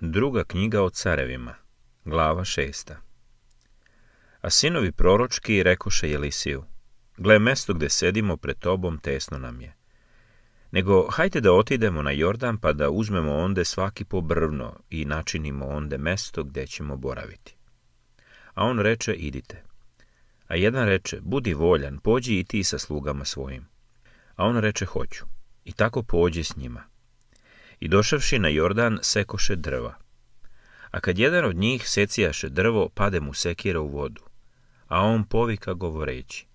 Druga knjiga o carevima, glava šesta. A sinovi proročki rekoše Jelisiju, gle mesto gde sedimo pred tobom tesno nam je. Nego hajte da otidemo na Jordan pa da uzmemo onde svaki po brvno i načinimo onde mesto gde ćemo boraviti. A on reče, idite. A jedan reče, budi voljan, pođi i ti sa slugama svojim. A on reče, hoću. I tako pođi s njima. I došavši na Jordan, sekoše drva. A kad jedan od njih secijaše drvo, pade mu sekira u vodu. A on povika govoreći,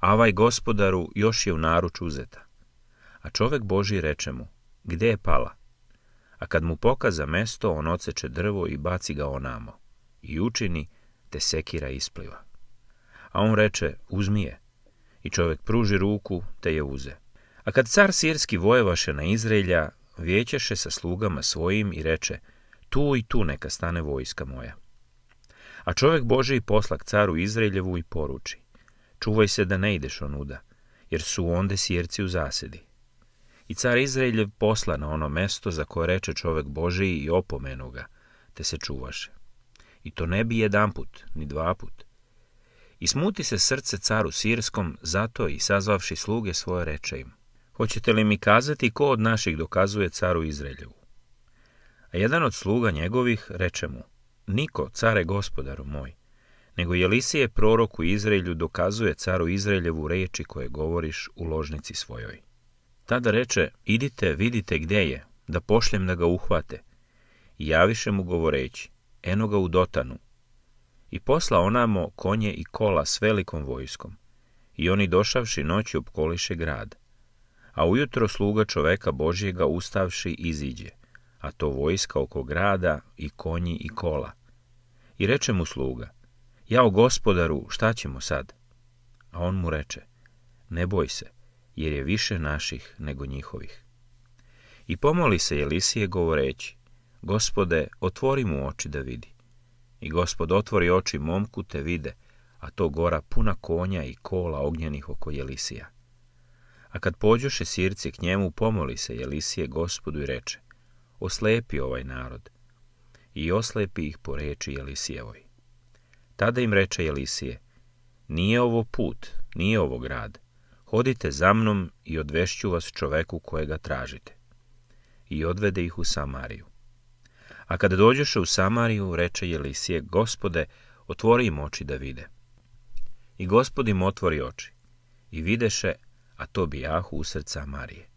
avaj gospodaru, još je u naruč uzeta. A čovek Boži reče mu, gde je pala? A kad mu pokaza mesto, on oceče drvo i baci ga onamo. I učini, te sekira ispliva. A on reče, uzmi je. I čovek pruži ruku, te je uze. A kad car sirski vojevaše na Izraelja, vijećeše sa slugama svojim i reče, tu i tu neka stane vojska moja. A čovjek Boži poslak caru Izraeljevu i poruči, čuvaj se da ne ideš onuda, jer su onde sjerci u zasedi. I car Izraeljev posla na ono mesto za koje reče čovjek Boži i opomenu ga, te se čuvaše. I to ne bi jedan put, ni dva put. I smuti se srce caru Sirskom, zato i sazvavši sluge svoje reče im, hoćete li mi kazati ko od naših dokazuje caru Izraeljevu? A jedan od sluga njegovih reče mu, niko, care gospodaru moj, nego Jelisije prorok u Izraelju dokazuje caru Izraeljevu reči koje govoriš u ložnici svojoj. Tada reče, idite, vidite gdje je, da pošljem da ga uhvate. I javiše mu govoreći, eno ga u dotanu. I posla onamo konje i kola s velikom vojskom. I oni došavši noći opkoliše grad. A ujutro sluga čoveka Božjega ustavši iziđe a to vojska oko grada i konji i kola. I reče mu sluga, jao gospodaru, šta ćemo sad? A on mu reče, ne boj se, jer je više naših nego njihovih. I pomoli se Jelisije govoreći, gospode, otvori mu oči da vidi. I gospod otvori oči momku te vide, a to gora puna konja i kola ognjenih oko Jelisija. A kad pođoše sirci k njemu, pomoli se Jelisije gospodu i reče, oslepi ovaj narod i oslepi ih po reči Jelisijevoj. Tada im reče Jelisije, nije ovo put, nije ovo grad, hodite za mnom i odvešću vas čoveku kojega tražite. I odvede ih u Samariju. A kada dođeše u Samariju, reče Jelisije, gospode, otvori im oči da vide. I gospod im otvori oči. I videše, a to bijahu usred Samarije.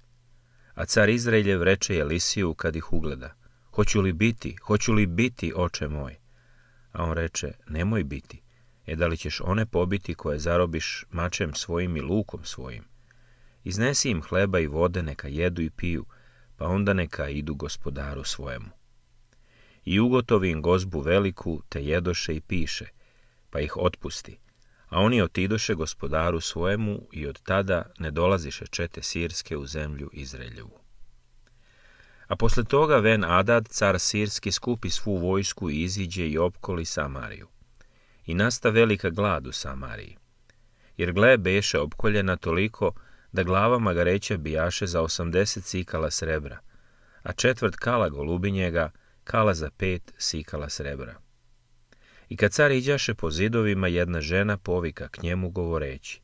A car Izraeljev reče Jelisiju kad ih ugleda, hoću li biti, hoću li biti, oče moj? A on reče, nemoj biti, e da li ćeš one pobiti koje zarobiš mačem svojim i lukom svojim? Iznesi im hleba i vode, neka jedu i piju, pa onda neka idu gospodaru svojemu. I ugotovi im gozbu veliku, te jedoše i piše, pa ih otpusti, a oni otidoše gospodaru svojemu i od tada ne dolaziše čete sirske u zemlju Izraeljevu. A posle toga Ven Adad, car sirski, skupi svu vojsku i iziđe i opkoli Samariju. I nasta velika glad u Samariji. Jer gle beše opkoljena toliko da glava magareća bijaše za osamdeset sikala srebra, a četvrt kala golubinjega kala za pet sikala srebra. I kad car iđaše po zidovima, jedna žena povika k njemu govoreći,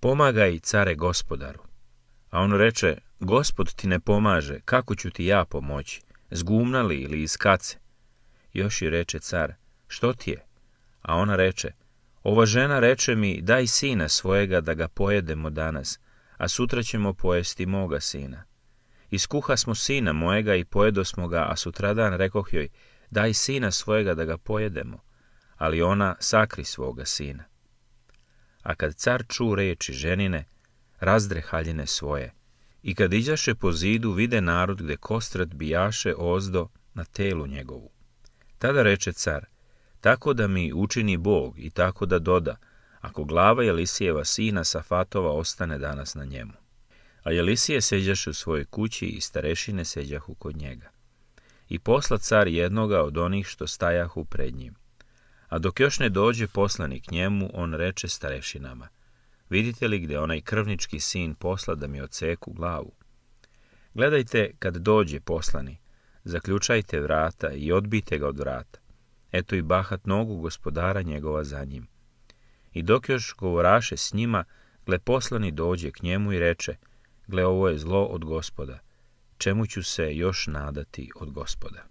pomagaj care gospodaru. A on reče, gospod ti ne pomaže, kako ću ti ja pomoći, zgumnali ili iz kace? Još i reče car, što ti je? A ona reče, ova žena reče mi, daj sina svojega da ga pojedemo danas, a sutra ćemo pojesti moga sina. Iskuha smo sina mojega i pojedo smo ga, a sutradan rekoh joj, daj sina svojega da ga pojedemo ali ona sakri svoga sina. A kad car ču reči ženine, razdre haljine svoje, i kad iđaše po zidu, vide narod gde kostrat bijaše ozdo na telu njegovu. Tada reče car, tako da mi učini Bog i tako da doda, ako glava Jelisijeva sina Safatova ostane danas na njemu. A Jelisije seđaše u svojoj kući i starešine seđahu kod njega. I posla car jednoga od onih što stajahu pred njim. A dok još ne dođe poslanik njemu, on reče starešinama, vidite li gdje onaj krvnički sin posla da mi oceku glavu? Gledajte kad dođe poslani, zaključajte vrata i odbite ga od vrata. Eto i bahat nogu gospodara njegova za njim. I dok još govoraše s njima, gle poslani dođe k njemu i reče, gle ovo je zlo od gospoda, čemu ću se još nadati od gospoda.